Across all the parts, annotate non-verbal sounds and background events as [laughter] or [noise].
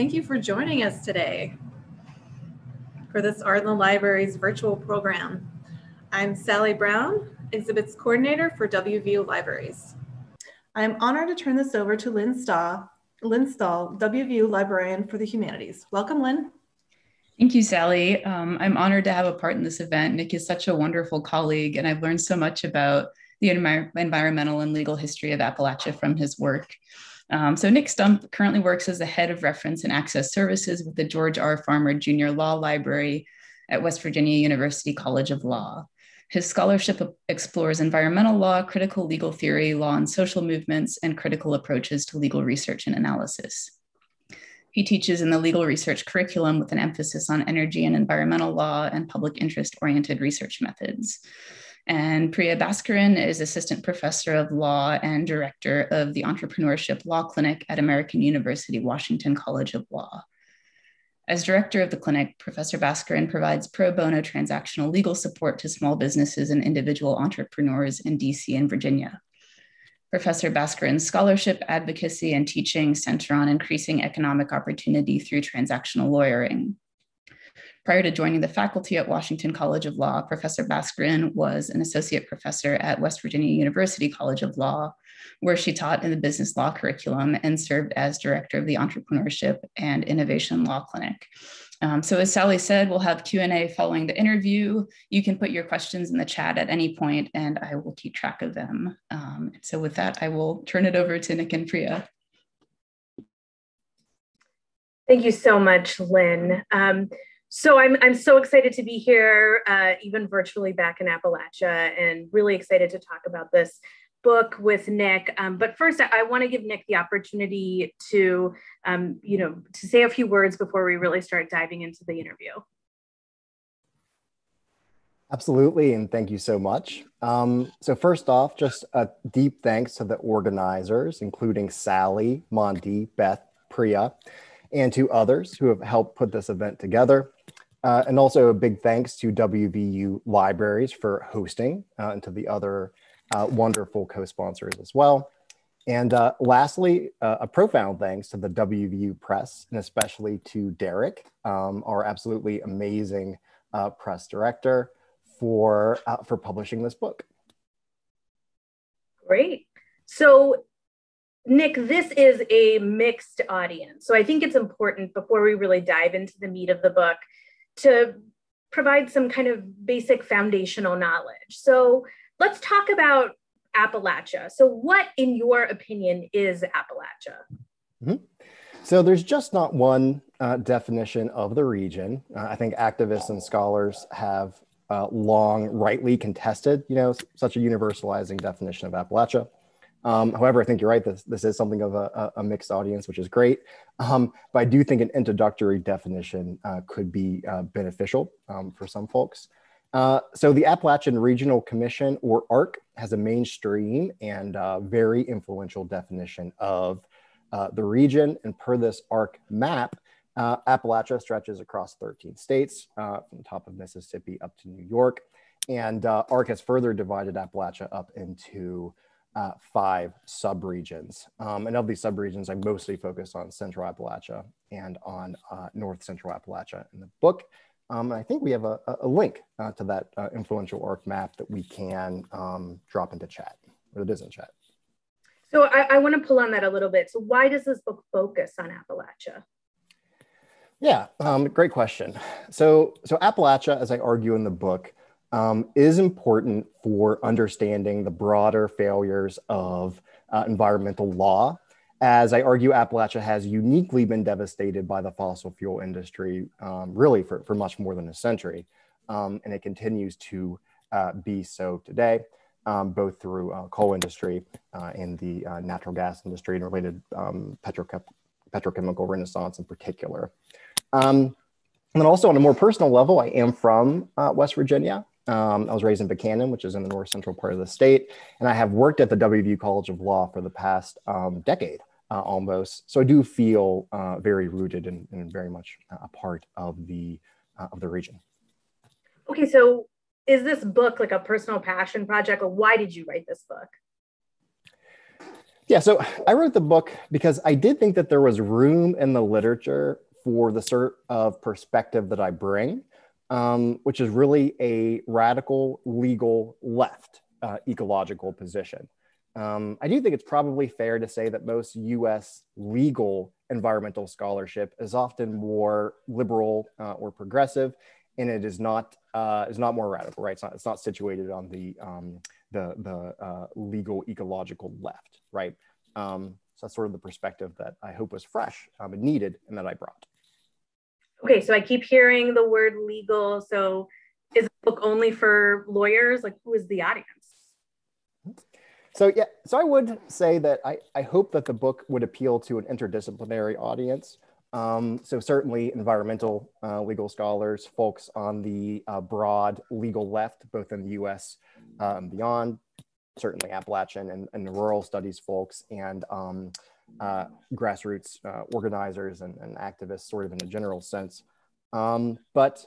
Thank you for joining us today for this Art in the Libraries virtual program. I'm Sally Brown, Exhibits Coordinator for WVU Libraries. I'm honored to turn this over to Lynn Stahl, Lynn Stahl, WVU Librarian for the Humanities. Welcome, Lynn. Thank you, Sally. Um, I'm honored to have a part in this event. Nick is such a wonderful colleague, and I've learned so much about the environmental and legal history of Appalachia from his work. Um, so Nick Stump currently works as the head of reference and access services with the George R. Farmer Junior Law Library at West Virginia University College of Law. His scholarship explores environmental law, critical legal theory, law and social movements, and critical approaches to legal research and analysis. He teaches in the legal research curriculum with an emphasis on energy and environmental law and public interest oriented research methods. And Priya Baskaran is assistant professor of law and director of the Entrepreneurship Law Clinic at American University Washington College of Law. As director of the clinic, Professor Baskaran provides pro bono transactional legal support to small businesses and individual entrepreneurs in DC and Virginia. Professor Baskaran's scholarship, advocacy, and teaching center on increasing economic opportunity through transactional lawyering. Prior to joining the faculty at Washington College of Law, Professor Baskaran was an associate professor at West Virginia University College of Law, where she taught in the business law curriculum and served as director of the Entrepreneurship and Innovation Law Clinic. Um, so as Sally said, we'll have Q&A following the interview. You can put your questions in the chat at any point and I will keep track of them. Um, so with that, I will turn it over to Nick and Priya. Thank you so much, Lynn. Um, so I'm, I'm so excited to be here, uh, even virtually back in Appalachia, and really excited to talk about this book with Nick. Um, but first, I, I want to give Nick the opportunity to, um, you know, to say a few words before we really start diving into the interview. Absolutely, and thank you so much. Um, so first off, just a deep thanks to the organizers, including Sally, Mondi, Beth, Priya, and to others who have helped put this event together. Uh, and also a big thanks to WVU Libraries for hosting uh, and to the other uh, wonderful co-sponsors as well. And uh, lastly, uh, a profound thanks to the WVU Press and especially to Derek, um, our absolutely amazing uh, press director for, for publishing this book. Great. So Nick, this is a mixed audience. So I think it's important before we really dive into the meat of the book to provide some kind of basic foundational knowledge. So let's talk about Appalachia. So, what, in your opinion, is Appalachia? Mm-hmm. So, there's just not one uh, definition of the region. Uh, I think activists and scholars have uh, long rightly contested, you know, such a universalizing definition of Appalachia. Um, however, I think you're right. This, this is something of a, a mixed audience, which is great. Um, but I do think an introductory definition uh, could be uh, beneficial um, for some folks. Uh, so the Appalachian Regional Commission, or ARC, has a mainstream and uh, very influential definition of uh, the region. And per this ARC map, uh, Appalachia stretches across 13 states, from the top of Mississippi up to New York. And ARC has further divided Appalachia up into uh, five subregions. Um, and of these subregions, I mostly focus on Central Appalachia and on uh, North Central Appalachia in the book. Um, and I think we have a, a link uh, to that uh, influential ARC map that we can um, drop into chat, or it is in chat. So I, I want to pull on that a little bit. So why does this book focus on Appalachia? Yeah, um, great question. So, so Appalachia, as I argue in the book, um, is important for understanding the broader failures of uh, environmental law. As I argue, Appalachia has uniquely been devastated by the fossil fuel industry, um, really for, for much more than a century. Um, and it continues to uh, be so today, um, both through uh, coal industry uh, and the uh, natural gas industry and related um, petrochem petrochemical renaissance in particular. Um, and then also on a more personal level, I am from uh, West Virginia. Um, I was raised in Buckhannon, which is in the north central part of the state, and I have worked at the WVU College of Law for the past um, decade uh, almost. So I do feel uh, very rooted and, and, very much a part of the uh, of the region. Okay, so is this book like a personal passion project, or why did you write this book? Yeah, so I wrote the book because I did think that there was room in the literature for the sort of perspective that I bring, um, which is really a radical legal left uh, ecological position. Um, I do think it's probably fair to say that most US legal environmental scholarship is often more liberal uh, or progressive, and it is not uh, is not more radical, right? It's not, it's not situated on the um, the the uh, legal ecological left, right? Um, so that's sort of the perspective that I hope was fresh um, and needed, and that I brought. Okay, so I keep hearing the word legal. So is the book only for lawyers? Like, who is the audience? So yeah, so I would say that I, I hope that the book would appeal to an interdisciplinary audience. Um, so certainly environmental uh, legal scholars, folks on the uh, broad legal left, both in the U.S. Uh, and beyond, certainly Appalachian and, and rural studies folks, and um, uh, grassroots uh, organizers and, and, activists, sort of in a general sense. Um, but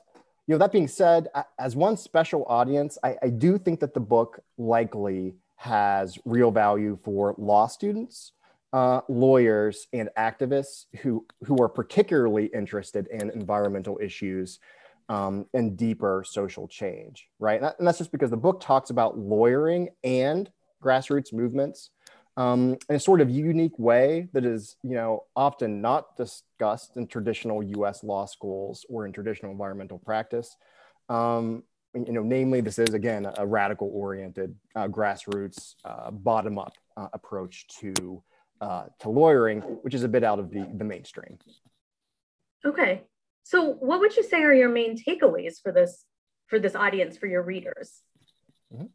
you know, that being said, as one special audience, I, I do think that the book likely has real value for law students, uh, lawyers, and activists who, who are particularly interested in environmental issues um, and deeper social change, right? And, that, and, that's just because the book talks about lawyering and grassroots movements um, in a sort of unique way that is, you know, often not discussed in traditional U.S. law schools or in traditional environmental practice. Um, you know, namely, this is again a radical oriented, uh, grassroots, uh, bottom up uh, approach to uh, to lawyering, which is a bit out of the the mainstream. Okay, so what would you say are your main takeaways for this for this audience for your readers? Mm-hmm.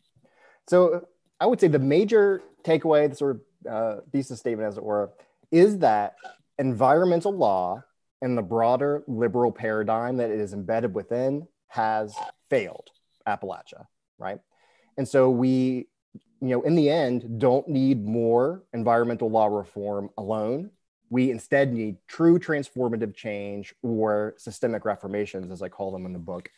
So I would say the major takeaway, the sort of uh, thesis statement, as it were, is that environmental law and the broader liberal paradigm that it is embedded within has failed Appalachia, right? And so we, you know, in the end, don't need more environmental law reform alone. We instead need true transformative change or systemic reformations, as I call them in the book,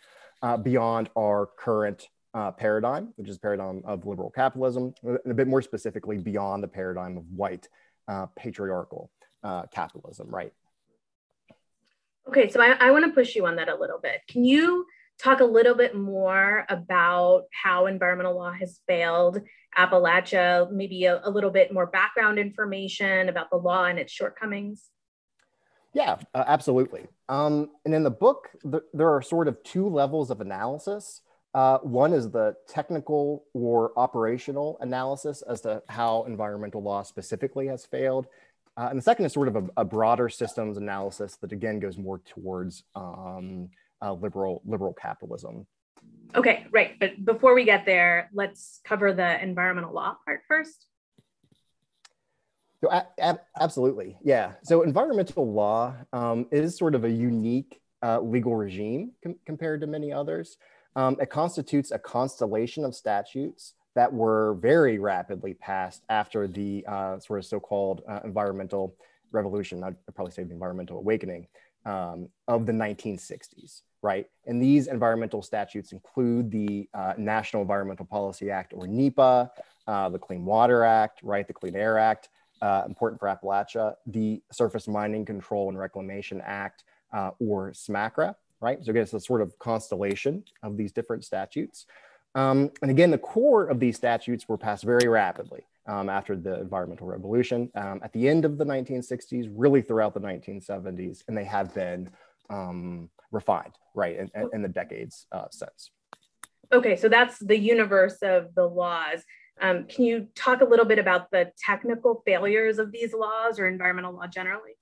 uh, beyond our current uh, paradigm, which is paradigm of liberal capitalism, and a bit more specifically beyond the paradigm of white uh, patriarchal uh, capitalism, right? Okay, so I, I want to push you on that a little bit. Can you talk a little bit more about how environmental law has failed Appalachia, maybe a, a little bit more background information about the law and its shortcomings? Yeah, uh, absolutely. Um, and in the book, th- there are sort of two levels of analysis. Uh, one is the technical or operational analysis as to how environmental law specifically has failed. Uh, and the second is sort of a, a, broader systems analysis that again goes more towards um, uh, liberal liberal capitalism. Okay, right. But before we get there, let's cover the environmental law part first. So, absolutely, yeah. So environmental law um, is sort of a unique uh, legal regime com- compared to many others. Um, it constitutes a constellation of statutes that were very rapidly passed after the uh, sort of so-called uh, environmental revolution. I'd probably say the environmental awakening um, of the 1960s, right? And these environmental statutes include the uh, National Environmental Policy Act, or NEPA, uh, the Clean Water Act, right? The Clean Air Act, uh, important for Appalachia, the Surface Mining Control and Reclamation Act, uh, or SMCRA, right? So again, it's a sort of constellation of these different statutes. Um, and again, the core of these statutes were passed very rapidly um, after the environmental revolution um, at the end of the 1960s, really throughout the 1970s, and they have been um, refined, right, in, in the decades uh, since. Okay, so that's the universe of the laws. Um, can you talk a little bit about the technical failures of these laws or environmental law generally?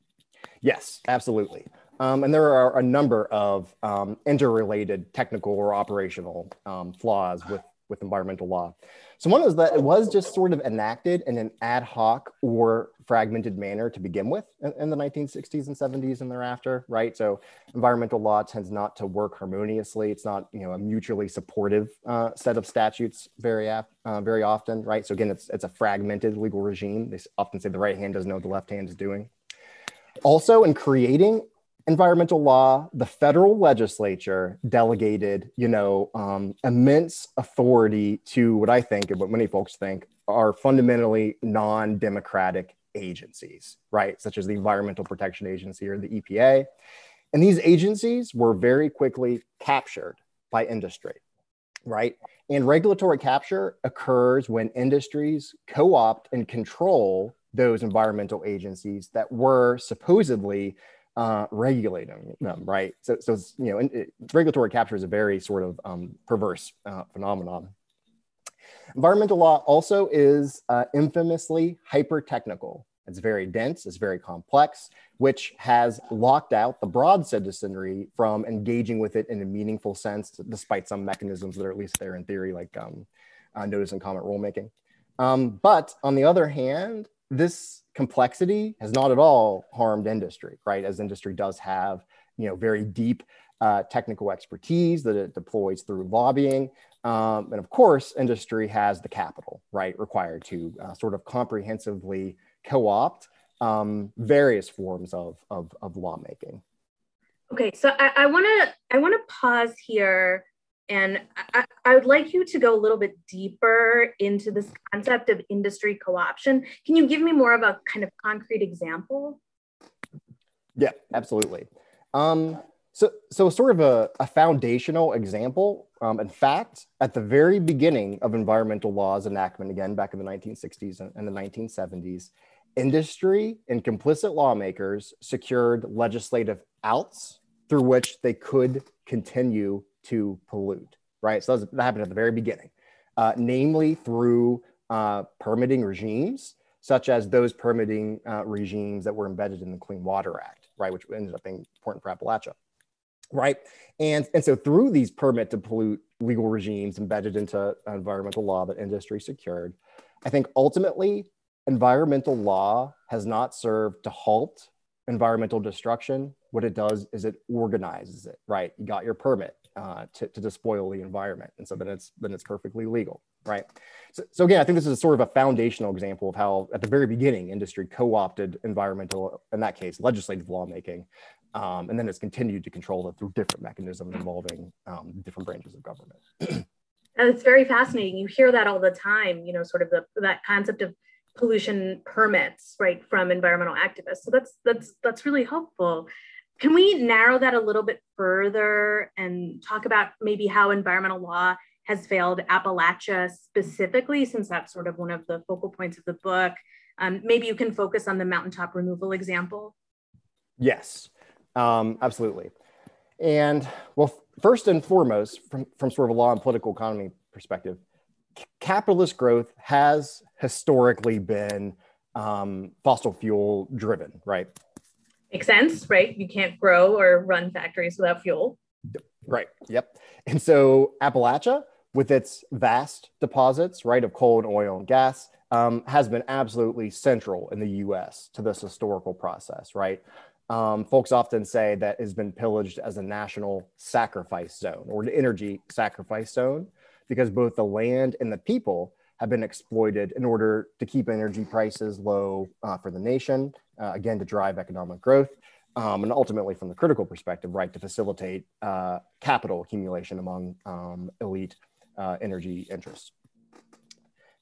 Yes, absolutely. Um, and there are a number of um, interrelated technical or operational um, flaws with, with environmental law. So one is that it was just sort of enacted in an ad hoc or fragmented manner to begin with in, in the 1960s and 70s and thereafter, right? So environmental law tends not to work harmoniously. It's not, you know, a mutually supportive uh, set of statutes very, uh, very often, right? So again, it's, it's a fragmented legal regime. They often say the right hand doesn't know what the left hand is doing. Also, in creating environmental law, the federal legislature delegated, you know, um, immense authority to what I think and what many folks think are fundamentally non-democratic agencies, right? Such as the Environmental Protection Agency or the EPA. And these agencies were very quickly captured by industry, right? And regulatory capture occurs when industries co opt and control those environmental agencies that were supposedly uh, regulating them, right? So, so you know, it, regulatory capture is a very sort of um, perverse uh, phenomenon. Environmental law also is uh, infamously hyper technical. It's very dense, it's very complex, which has locked out the broad citizenry from engaging with it in a meaningful sense, despite some mechanisms that are at least there in theory, like um, uh, notice and comment rulemaking. Um, but on the other hand, this complexity has not at all harmed industry, right? As industry does have, you know, very deep uh, technical expertise that it deploys through lobbying. Um, and of course, industry has the capital, right, required to uh, sort of comprehensively co-opt um, various forms of, of, of lawmaking. Okay, so I want to I want to pause here and I, I, would like you to go a little bit deeper into this concept of industry co-option. Can you give me more of a kind of concrete example? Yeah, absolutely. Um, so, so sort of a, a foundational example. Um, in fact, at the very beginning of environmental laws enactment, again back in the 1960s and, and the 1970s, industry and complicit lawmakers secured legislative outs through which they could continue to pollute, right? So that happened at the very beginning, uh, namely through uh, permitting regimes, such as those permitting uh, regimes that were embedded in the Clean Water Act, right, which ended up being important for Appalachia, right? And, and so through these permit to pollute legal regimes embedded into environmental law that industry secured, I think ultimately environmental law has not served to halt environmental destruction. What it does is it organizes it, right? You got your permit uh, to, to despoil the environment. And so then it's, then it's perfectly legal, right? So, so again, I think this is a sort of a foundational example of how at the very beginning, industry co-opted environmental, in that case, legislative lawmaking, um, and then it's continued to control it through different mechanisms involving um, different branches of government. and it's very fascinating. You hear that all the time, you know, sort of the, that concept of pollution permits, right, from environmental activists. So that's, that's, that's really helpful. Can we narrow that a little bit further and talk about maybe how environmental law has failed Appalachia specifically, since that's sort of one of the focal points of the book? Um, maybe you can focus on the mountaintop removal example. Yes, um, absolutely. And well, first and foremost, from, from sort of a law and political economy perspective, capitalist growth has historically been um, fossil fuel driven, right? Makes sense, right? You can't grow or run factories without fuel. Right. Yep. And so Appalachia, with its vast deposits, right, of coal and oil and gas, um, has been absolutely central in the U.S. to this historical process, right? Um, folks often say that has been pillaged as a national sacrifice zone or an energy sacrifice zone because both the land and the people have been exploited in order to keep energy prices low uh, for the nation, uh, again, to drive economic growth, um, and ultimately, from the critical perspective, right, to facilitate uh, capital accumulation among um, elite uh, energy interests.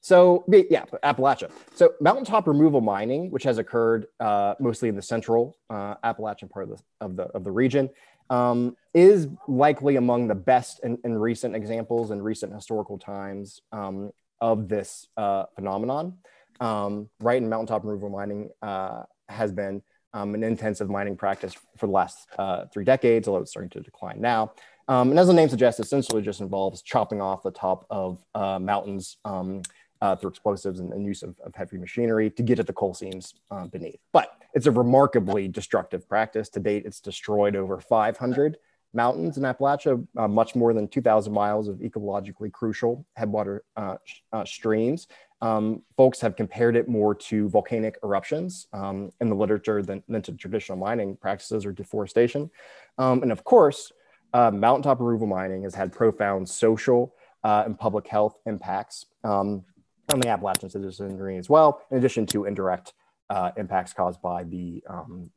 So, yeah, Appalachia. So, mountaintop removal mining, which has occurred uh, mostly in the central uh, Appalachian part of the, of the, of the region, um, is likely among the best in, in, recent examples in recent historical times um, of this uh, phenomenon. Um, right in mountaintop removal mining uh, has been um, an intensive mining practice for the last uh, three decades, although it's starting to decline now. Um, and as the name suggests, essentially just involves chopping off the top of uh, mountains um, uh, through explosives and, and use of, of, heavy machinery to get at the coal seams uh, beneath. But it's a remarkably destructive practice. To date, it's destroyed over 500 mountains in Appalachia, uh, much more than 2,000 miles of ecologically crucial headwater uh, uh, streams. Um, folks have compared it more to volcanic eruptions um, in the literature than, than, to traditional mining practices or deforestation. Um, and of course, uh, mountaintop removal mining has had profound social uh, and public health impacts um, on the Appalachian citizenry as well, in addition to indirect uh, impacts caused by the um,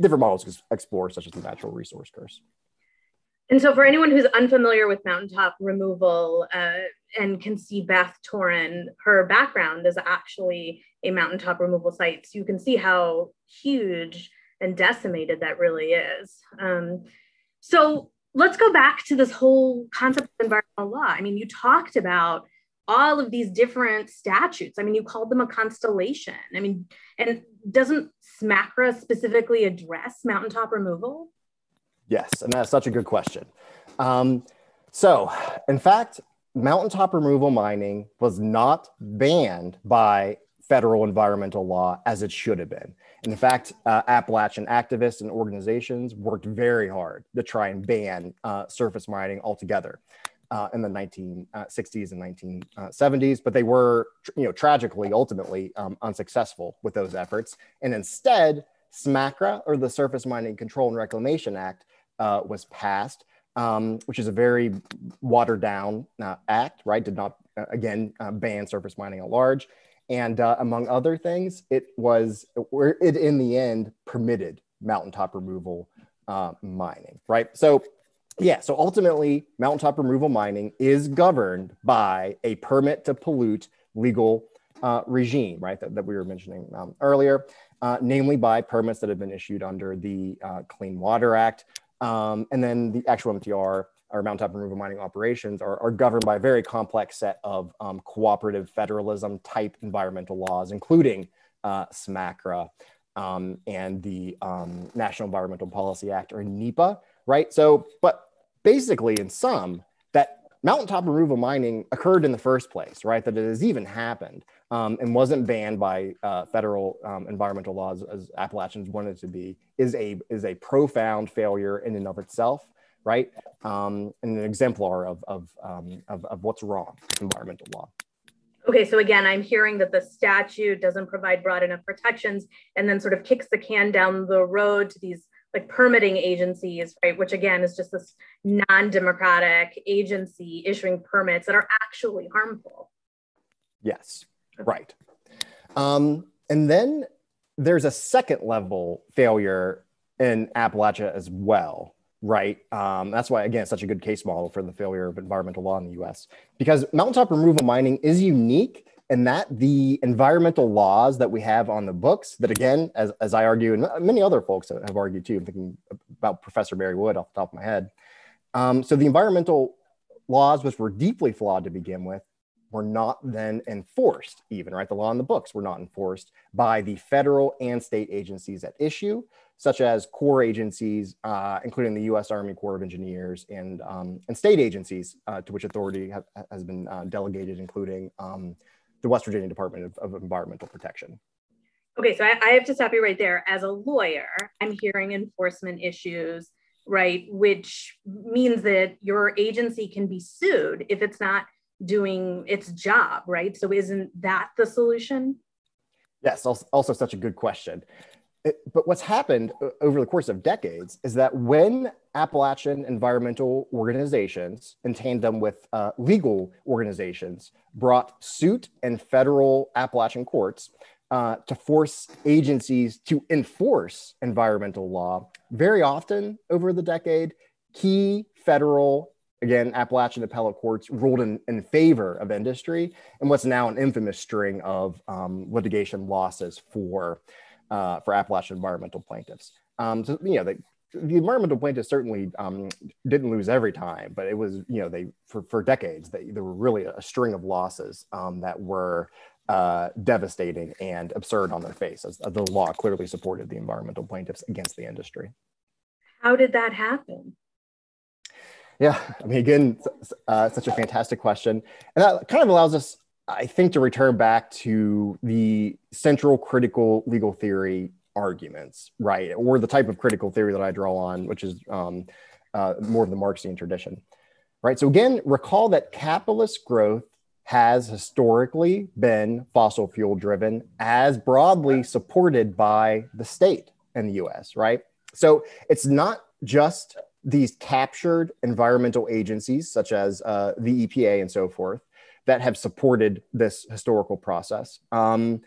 different models explore, such as the natural resource curse. And so, for anyone who's unfamiliar with mountaintop removal uh, and can see Beth Toren, her background is actually a mountaintop removal site. So, you can see how huge and decimated that really is. Um, so, let's go back to this whole concept of environmental law. I mean, you talked about all of these different statutes. I mean, you called them a constellation. I mean, and doesn't SMCRA specifically address mountaintop removal? Yes, and that's such a good question. Um, so, in fact, mountaintop removal mining was not banned by federal environmental law as it should have been. And in fact, uh, Appalachian activists and organizations worked very hard to try and ban uh, surface mining altogether uh, in the 1960s uh, and 1970s, but they were, you know, tragically, ultimately um, unsuccessful with those efforts. And instead, SMCRA, or the Surface Mining Control and Reclamation Act, uh, was passed, um, which is a very watered down uh, act, right? Did not, uh, again, uh, ban surface mining at large. And uh, among other things, it was, it in the end permitted mountaintop removal uh, mining, right? So, yeah, so ultimately, mountaintop removal mining is governed by a permit to pollute legal uh, regime, right, that, that we were mentioning um, earlier, uh, namely by permits that have been issued under the uh, Clean Water Act, um, and then the actual MTR or mountaintop removal mining operations are, are, governed by a very complex set of um, cooperative federalism type environmental laws, including uh, SMCRA um, and the um, National Environmental Policy Act or NEPA, right? So, but basically, in sum, mountaintop removal mining occurred in the first place, right? That it has even happened um, and wasn't banned by uh, federal um, environmental laws as Appalachians wanted to be is a is a profound failure in and of itself, right? Um, and an exemplar of of, um, of of what's wrong with environmental law. Okay, so again, I'm hearing that the statute doesn't provide broad enough protections, and then sort of kicks the can down the road to these like permitting agencies, right? Which again is just this non-democratic agency issuing permits that are actually harmful. Yes, right. Um, and then there's a second level failure in Appalachia as well, right? Um, that's why, again, it's such a good case model for the failure of environmental law in the US, because mountaintop removal mining is unique in that the environmental laws that we have on the books, that again, as, as I argue, and many other folks have argued too, I'm thinking about Professor Mary Wood off the top of my head. Um, so the environmental laws, which were deeply flawed to begin with, were not then enforced, even, right? The law in the books were not enforced by the federal and state agencies at issue, such as core agencies, uh, including the US Army Corps of Engineers and, um, and state agencies uh, to which authority have, has been uh, delegated, including um, the West Virginia Department of, of Environmental Protection. Okay, so I, I have to stop you right there. As a lawyer, I'm hearing enforcement issues, right? Which means that your agency can be sued if it's not doing its job, right? So isn't that the solution? Yes, also, also such a good question. It, but what's happened over the course of decades is that when Appalachian environmental organizations, in tandem with uh, legal organizations, brought suit in federal Appalachian courts uh, to force agencies to enforce environmental law, very often over the decade, key federal again, Appalachian appellate courts ruled in, in favor of industry and what's now an infamous string of um, litigation losses for, uh, for Appalachian environmental plaintiffs. Um, so, you know, the, the environmental plaintiffs certainly um, didn't lose every time, but it was, you know, they, for, for decades, they, there were really a string of losses um, that were uh, devastating and absurd on their face as the law clearly supported the environmental plaintiffs against the industry. How did that happen? Yeah, I mean, again, uh, such a fantastic question. And that kind of allows us, I think, to return back to the central critical legal theory arguments, right? Or the type of critical theory that I draw on, which is um, uh, more of the Marxian tradition, right? So, again, recall that capitalist growth has historically been fossil fuel driven, as broadly supported by the state in the US, right? So, it's not just these captured environmental agencies, such as uh, the EPA and so forth, that have supported this historical process. Um,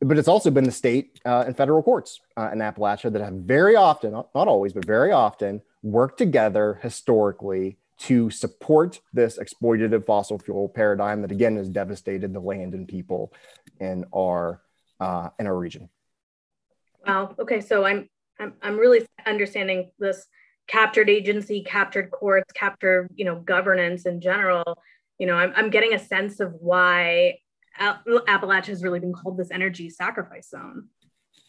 but it's also been the state uh, and federal courts uh, in Appalachia that have very often, not always, but very often, worked together historically to support this exploitative fossil fuel paradigm that again has devastated the land and people in our uh, in our region. Wow. Okay, so I'm I'm I'm really understanding this captured agency, captured courts, captured you know governance in general. You know, I'm I'm getting a sense of why Appalachia has really been called this energy sacrifice zone.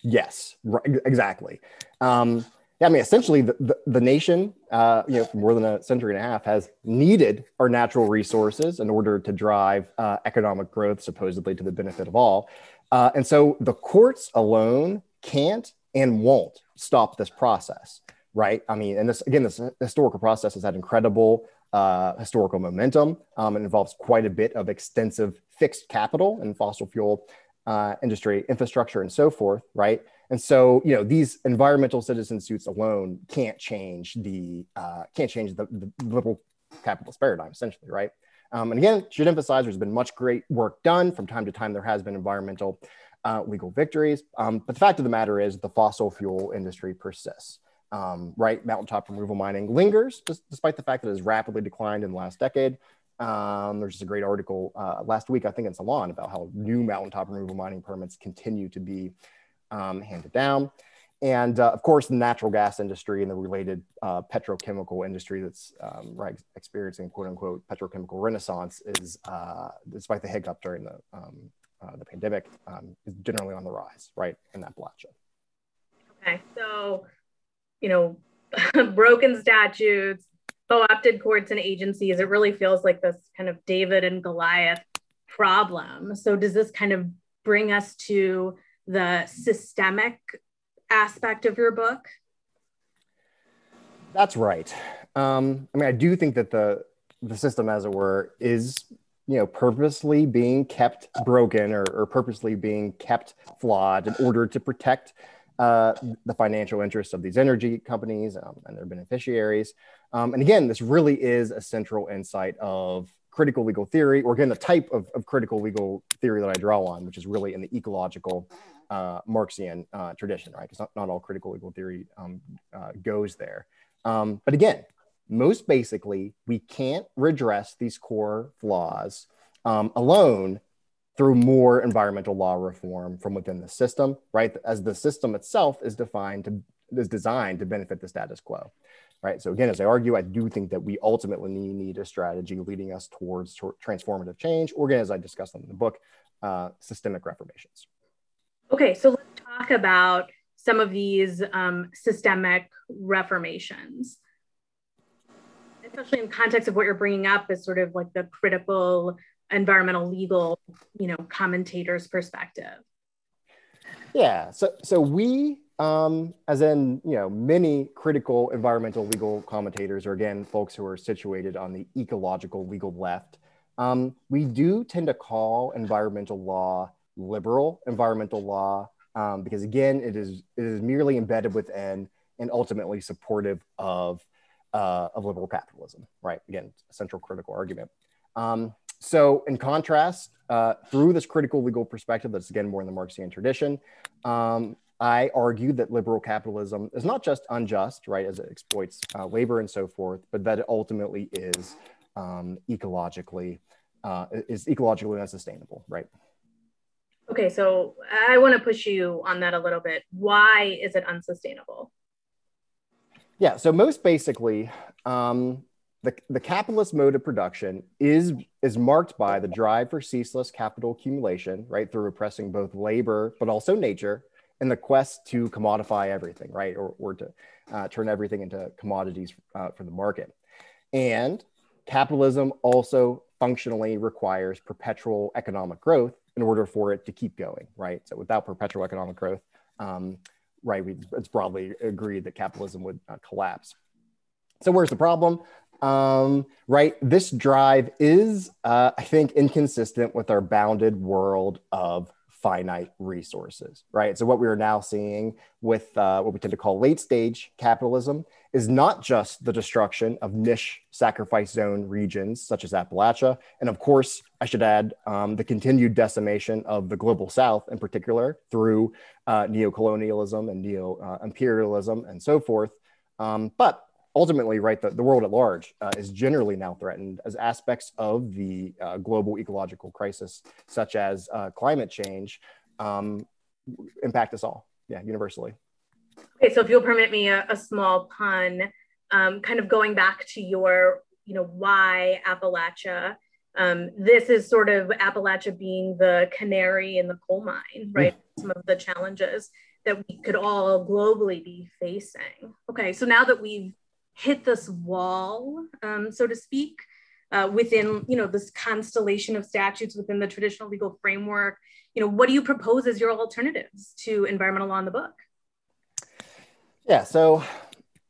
Yes, right, exactly. Um, yeah, I mean, essentially, the, the, the nation, uh, you know, for more than a century and a half, has needed our natural resources in order to drive uh, economic growth, supposedly to the benefit of all. Uh, and so the courts alone can't and won't stop this process, right? I mean, and this again, this historical process has had incredible uh, historical momentum. Um, it involves quite a bit of extensive fixed capital and fossil fuel uh, industry infrastructure and so forth, right? And so, you know, these environmental citizen suits alone can't change the uh, can't change the, the liberal capitalist paradigm, essentially, right? Um, and again, should emphasize there's been much great work done from time to time. There has been environmental uh, legal victories, um, but the fact of the matter is the fossil fuel industry persists. Um, right, mountaintop removal mining lingers, despite the fact that it has rapidly declined in the last decade. Um, there's just a great article uh, last week, I think, in Salon about how new mountaintop removal mining permits continue to be um, handed down. And uh, of course, the natural gas industry and the related uh, petrochemical industry that's um, right, experiencing quote unquote petrochemical renaissance is, uh, despite the hiccup during the, um, uh, the pandemic, um, is generally on the rise, right, in that Appalachia. Okay, so, you know, [laughs] broken statutes, co-opted courts and agencies, it really feels like this kind of David and Goliath problem. So does this kind of bring us to the systemic aspect of your book? That's right. Um, I mean, I do think that the the system, as it were, is you know purposely being kept broken or, or purposely being kept flawed in order to protect uh, the financial interests of these energy companies um, and their beneficiaries. Um, and again, this really is a central insight of critical legal theory, or again, the type of, of critical legal theory that I draw on, which is really in the ecological uh, Marxian uh, tradition, right? Because not, not all critical legal theory um, uh, goes there. Um, but again, most basically, we can't redress these core flaws um, alone through more environmental law reform from within the system, right? As the system itself is defined to is designed to benefit the status quo, right? So again, as I argue, I do think that we ultimately need a strategy leading us towards transformative change, or again, as I discussed in the book, uh, systemic reformations. Okay, so let's talk about some of these um, systemic reformations, especially in context of what you're bringing up as sort of like the critical environmental legal, you know, commentators' perspective. Yeah, so so we, um, as in you know, many critical environmental legal commentators, are again folks who are situated on the ecological legal left. Um, we do tend to call environmental law liberal environmental law um, because again, it is it is merely embedded within and ultimately supportive of uh, of liberal capitalism. Right? Again, central critical argument. Um, so, in contrast, uh, through this critical legal perspective, that's again more in the Marxian tradition, um, I argue that liberal capitalism is not just unjust, right, as it exploits uh, labor and so forth, but that it ultimately is um, ecologically uh, is ecologically unsustainable, right? Okay, so I want to push you on that a little bit. Why is it unsustainable? Yeah, so most basically, um, the, the capitalist mode of production is, is marked by the drive for ceaseless capital accumulation, right, through oppressing both labor but also nature, and the quest to commodify everything, right, or, or to uh, turn everything into commodities uh, for the market. And capitalism also functionally requires perpetual economic growth in order for it to keep going, right? So without perpetual economic growth, um, right, we, it's broadly agreed that capitalism would uh, collapse. So where's the problem? Um, right, this drive is, uh, I think, inconsistent with our bounded world of finite resources, right? So what we are now seeing with uh, what we tend to call late stage capitalism is not just the destruction of niche sacrifice zone regions such as Appalachia, and of course, I should add um, the continued decimation of the global South in particular through uh, neocolonialism and neo uh, imperialism and so forth. Um, but ultimately, right, the, the world at large uh, is generally now threatened as aspects of the uh, global ecological crisis, such as uh, climate change, um, impact us all, yeah, universally. Okay, so if you'll permit me a, a small pun, um, kind of going back to your, you know, why Appalachia. Um, this is sort of Appalachia being the canary in the coal mine, right? Mm. Some of the challenges that we could all globally be facing. Okay, so now that we've hit this wall, um, so to speak, uh, within you know this constellation of statutes within the traditional legal framework, you know, what do you propose as your alternatives to environmental law in the book? Yeah, so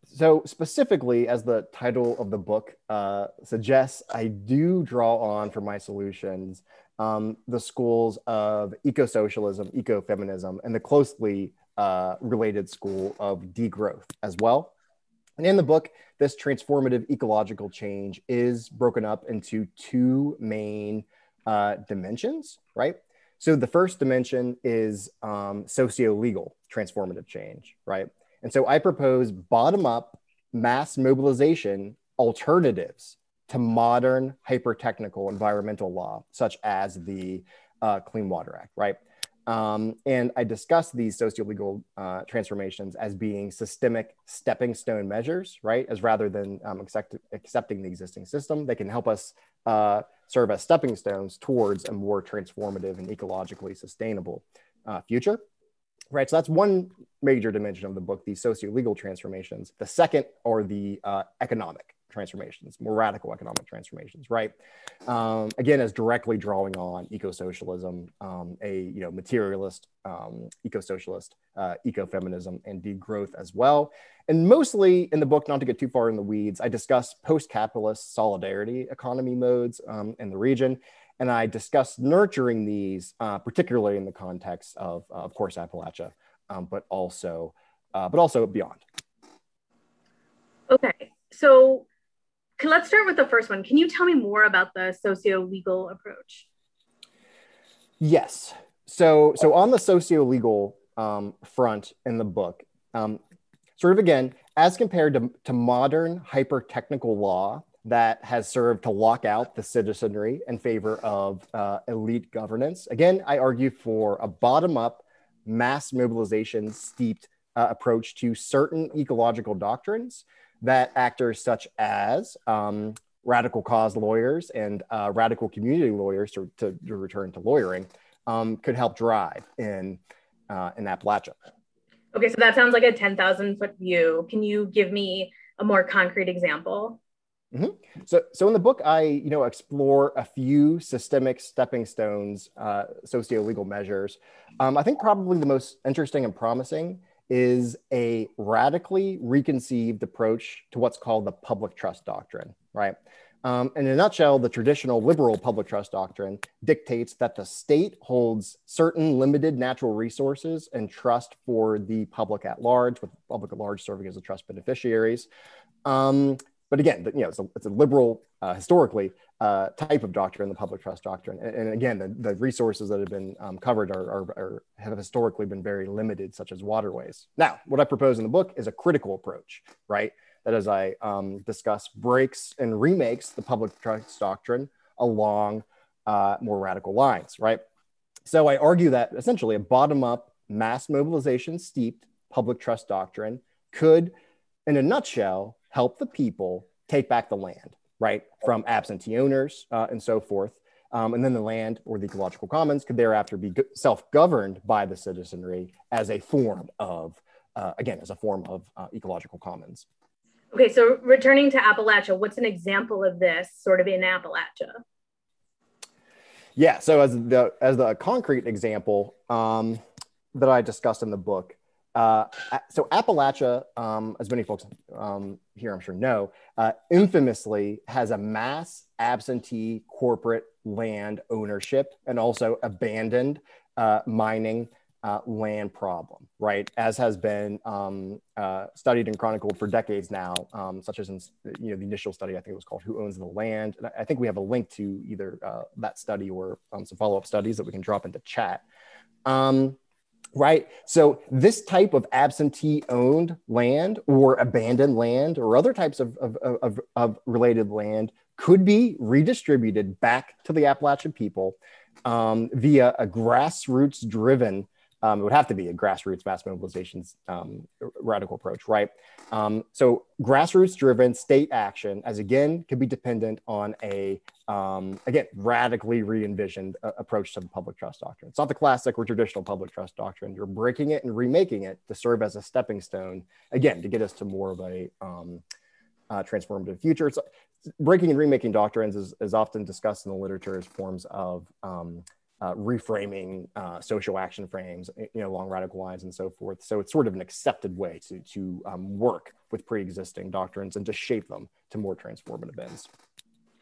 so specifically, as the title of the book uh, suggests, I do draw on for my solutions um, the schools of eco-socialism, ecofeminism, and the closely uh, related school of degrowth as well. And in the book, this transformative ecological change is broken up into two main uh, dimensions, right? So the first dimension is um, socio-legal transformative change, right? And so I propose bottom-up mass mobilization alternatives to modern hyper-technical environmental law, such as the uh, Clean Water Act, right? Um, and I discuss these socio-legal uh, transformations as being systemic stepping stone measures, right? As rather than um, accept, accepting the existing system, they can help us uh, serve as stepping stones towards a more transformative and ecologically sustainable uh, future, right? So that's one major dimension of the book, these socio-legal transformations. The second are the uh, economic transformations, more radical economic transformations, right? Um, again, as directly drawing on eco-socialism, um, a you know materialist um, eco-socialist, uh, ecofeminism, and degrowth as well. And mostly in the book, not to get too far in the weeds, I discuss post-capitalist solidarity economy modes um, in the region, and I discuss nurturing these, uh, particularly in the context of, uh, of course, Appalachia, um, but also, uh, but also beyond. Okay, so let's start with the first one. Can you tell me more about the socio-legal approach? Yes. So, so on the socio-legal um, front in the book, um, sort of again, as compared to, to modern hyper-technical law that has served to lock out the citizenry in favor of uh, elite governance. Again, I argue for a bottom-up, mass mobilization steeped uh, approach to certain ecological doctrines that actors such as um, radical cause lawyers and uh, radical community lawyers, to, to, to return to lawyering, um, could help drive in, uh, in Appalachia. Okay, so that sounds like a 10,000 foot view. Can you give me a more concrete example? Mm-hmm. So, so in the book, I you know explore a few systemic stepping stones, uh, socio-legal measures. Um, I think probably the most interesting and promising is a radically reconceived approach to what's called the public trust doctrine, right? Um, in a nutshell, the traditional liberal public trust doctrine dictates that the state holds certain limited natural resources and trust for the public at large, with the public at large serving as the trust beneficiaries. Um, but again, you know, it's a, it's a liberal uh, historically uh, type of doctrine, the public trust doctrine. And, and again, the, the, resources that have been um, covered are, are, are, have historically been very limited, such as waterways. Now, what I propose in the book is a critical approach, right? That, as I um, discuss, breaks and remakes the public trust doctrine along uh, more radical lines, right? So I argue that essentially a bottom up, mass mobilization steeped public trust doctrine could, in a nutshell, help the people take back the land, right, from absentee owners uh, and so forth. Um, and then the land or the ecological commons could thereafter be self-governed by the citizenry as a form of, uh, again, as a form of uh, ecological commons. Okay, so returning to Appalachia, what's an example of this sort of in Appalachia? Yeah, so as the as the concrete example um, that I discussed in the book, uh, so Appalachia, um, as many folks um, here I'm sure know, uh, infamously has a mass absentee corporate land ownership and also abandoned uh, mining uh, land problem, right? As has been um, uh, studied and chronicled for decades now, um, such as in you know the initial study, I think it was called "Who Owns the Land." And I think we have a link to either that study or um, some follow-up studies that we can drop into chat. Um, right? So this type of absentee-owned land or abandoned land or other types of, of, of, of related land could be redistributed back to the Appalachian people um, via a grassroots-driven um, it would have to be a grassroots mass mobilizations um, radical approach, right? Um, so grassroots driven state action, as again, could be dependent on a, um, again, radically re-envisioned uh, approach to the public trust doctrine. It's not the classic or traditional public trust doctrine. You're breaking it and remaking it to serve as a stepping stone, again, to get us to more of a um, uh, transformative future. Breaking and remaking doctrines is, is often discussed in the literature as forms of um, uh, reframing uh, social action frames, you know, along radical lines and so forth. So it's sort of an accepted way to, to um, work with pre-existing doctrines and to shape them to more transformative ends.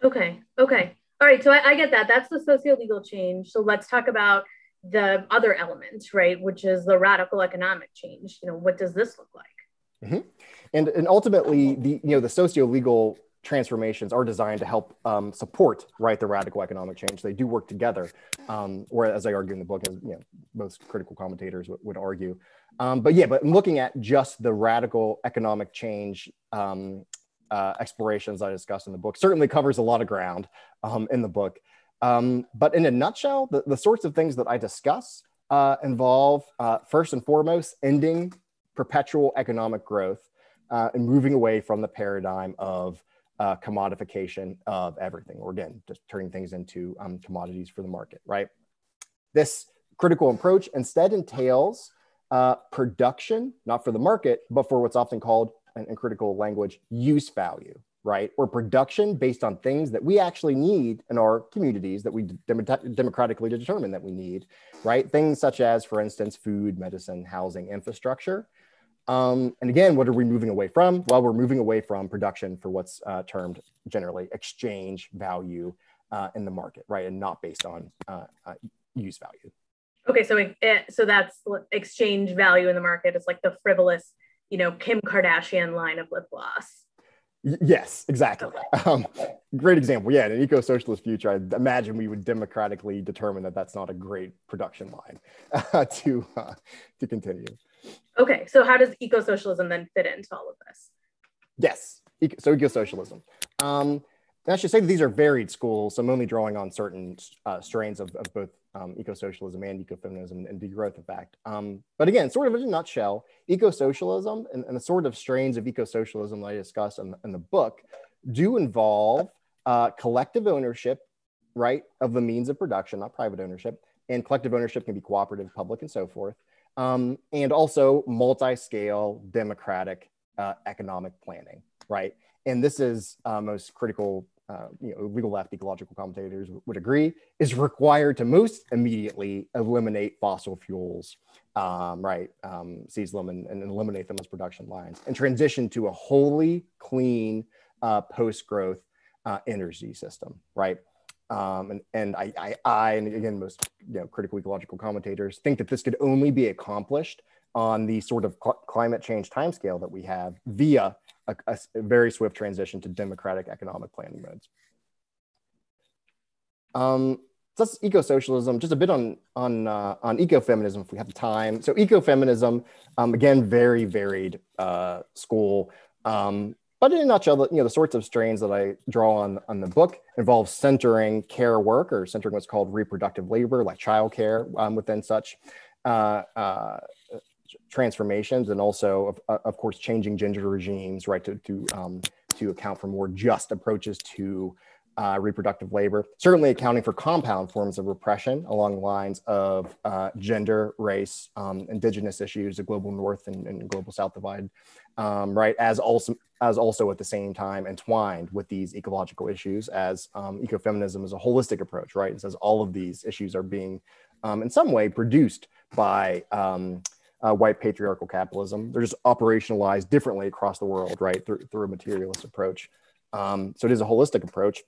Okay, okay. All right, so I, I get that. That's the socio-legal change. So let's talk about the other element, right, which is the radical economic change. You know, what does this look like? Mm-hmm. And, and ultimately, the you know the socio-legal transformations are designed to help um, support right the radical economic change. They do work together, um, or as I argue in the book, as you know, most critical commentators would, would argue. Um, but yeah, but looking at just the radical economic change um, uh, explorations I discussed in the book certainly covers a lot of ground um, in the book. Um, but in a nutshell, the, the sorts of things that I discuss uh, involve uh, first and foremost ending perpetual economic growth uh, and moving away from the paradigm of uh, commodification of everything, or again, just turning things into um, commodities for the market, right? This critical approach instead entails uh, production, not for the market, but for what's often called, in, in critical language, use value, right? Or production based on things that we actually need in our communities that we dem- democratically determine that we need, right? Things such as, for instance, food, medicine, housing, infrastructure. Um, and again, what are we moving away from? Well, we're moving away from production for what's uh, termed generally exchange value uh, in the market, right? And not based on uh, uh use value. Okay, so it, so that's exchange value in the market. It's like the frivolous, you know, Kim Kardashian line of lip gloss. Yes, exactly. Okay. [laughs] Um, great example. Yeah, in an eco-socialist future, I imagine we would democratically determine that that's not a great production line [laughs] uh, to uh, to continue. Okay, so how does eco-socialism then fit into all of this? Yes, so eco-socialism. Um, I should say that these are varied schools, so I'm only drawing on certain uh, strains of, of both um, eco-socialism and ecofeminism and degrowth, in fact. Um, but again, sort of in a nutshell, eco-socialism and, and, the sort of strains of eco-socialism that I discuss in, in the book do involve uh, collective ownership, right, of the means of production, not private ownership, and collective ownership can be cooperative, public, and so forth um, and also multi-scale democratic uh, economic planning, right? And this is uh, most critical, uh, you know, legal left ecological commentators would agree, is required to most immediately eliminate fossil fuels, um, right? Um, seize them and, and, eliminate them as production lines and transition to a wholly clean uh, post-growth uh, energy system, right? Um, and and I, I, I, and again, most you know, critical ecological commentators think that this could only be accomplished on the sort of cl- climate change timescale that we have via a, a, very swift transition to democratic economic planning modes. Um, so that's eco-socialism. Just a bit on on uh, on ecofeminism, if we have the time. So ecofeminism, um, again, very varied uh, school. Um, but in a nutshell, you know, the sorts of strains that I draw on on the book involve centering care work or centering what's called reproductive labor, like childcare um, within such uh, uh, transformations, and also, of, uh, of, course, changing gender regimes, right, to to um, to account for more just approaches to uh, reproductive labor, certainly accounting for compound forms of repression along the lines of uh, gender, race, um, indigenous issues, the global north and, and global south divide, um, right, as also as also at the same time entwined with these ecological issues as um, ecofeminism is a holistic approach, right? It says all of these issues are being um, in some way produced by um, uh, white patriarchal capitalism. They're just operationalized differently across the world, right, through, through a materialist approach. Um, so it is a holistic approach.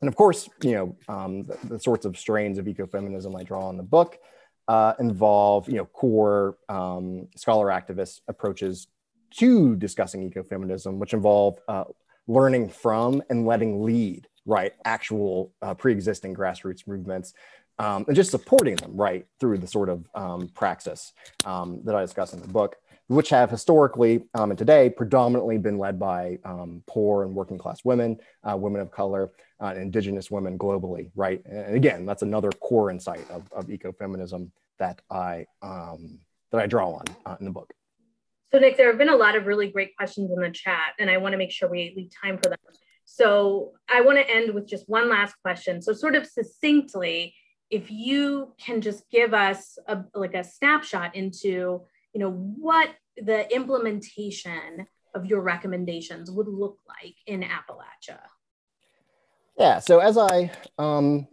And of course, you know, um, the, the, sorts of strains of ecofeminism I draw in the book uh, involve you know core um, scholar activist approaches to discussing ecofeminism, which involve uh, learning from and letting lead right actual uh, pre-existing grassroots movements um, and just supporting them right through the sort of um, praxis um, that I discuss in the book, which have historically um, and today predominantly been led by um, poor and working class women, uh, women of color, uh, indigenous women globally, right? And again, that's another core insight of, of ecofeminism that I um, that I draw on uh, in the book. So Nick, there have been a lot of really great questions in the chat, and I want to make sure we leave time for them. So I want to end with just one last question. So sort of succinctly, if you can just give us a, like a snapshot into, you know, what the implementation of your recommendations would look like in Appalachia. Yeah, so as I um,